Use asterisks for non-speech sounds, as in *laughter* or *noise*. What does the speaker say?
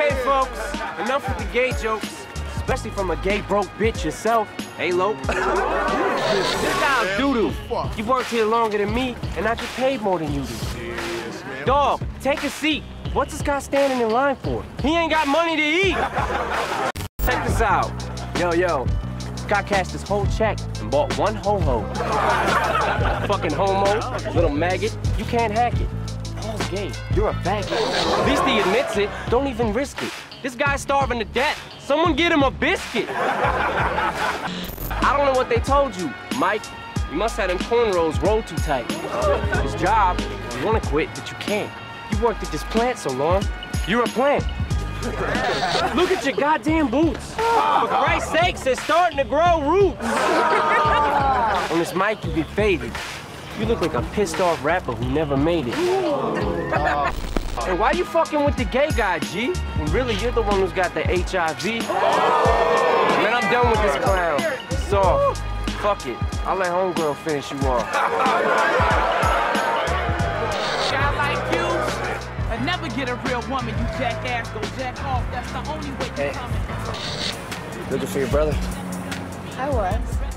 Okay, folks, enough with the gay jokes, especially from a gay broke bitch yourself. Hey, Lope. *laughs* this guy's doo-doo. You worked here longer than me, and I get paid more than you do. Dog, take a seat. What's this guy standing in line for? He ain't got money to eat. *laughs* Check this out. Yo, yo. Guy cashed his whole check and bought one ho-ho. *laughs* Fucking homo, little maggot. You can't hack it. You're a faggot. At least he admits it. Don't even risk it. This guy's starving to death. Someone get him a biscuit. I don't know what they told you, Mike. You must have them cornrows rolled too tight. His job, you want to quit, but you can't. You worked at this plant so long. You're a plant. Look at your goddamn boots. For Christ's sakes, they're starting to grow roots. On this mic, you get faded. You look like a pissed off rapper who never made it. *laughs* And why you fucking with the gay guy, G? When really you're the one who's got the HIV? Man, I'm done with this clown. So, fuck it. I'll let homegirl finish you off. Guy like you, I never get a real woman, you jackass. Go jack off. That's the only way you Hey. coming. Looking for your brother? I was.